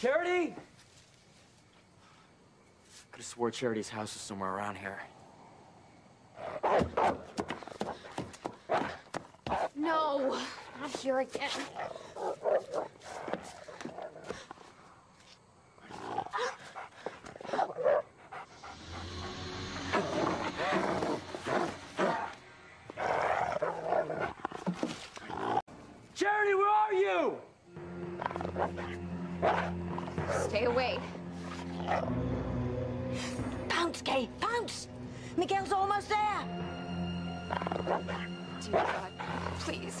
Charity? Could have swore Charity's house is somewhere around here. No, not here again. Charity, where are you? Stay away. Pounce, Kay, pounce! Miguel's almost there. Dear God, please.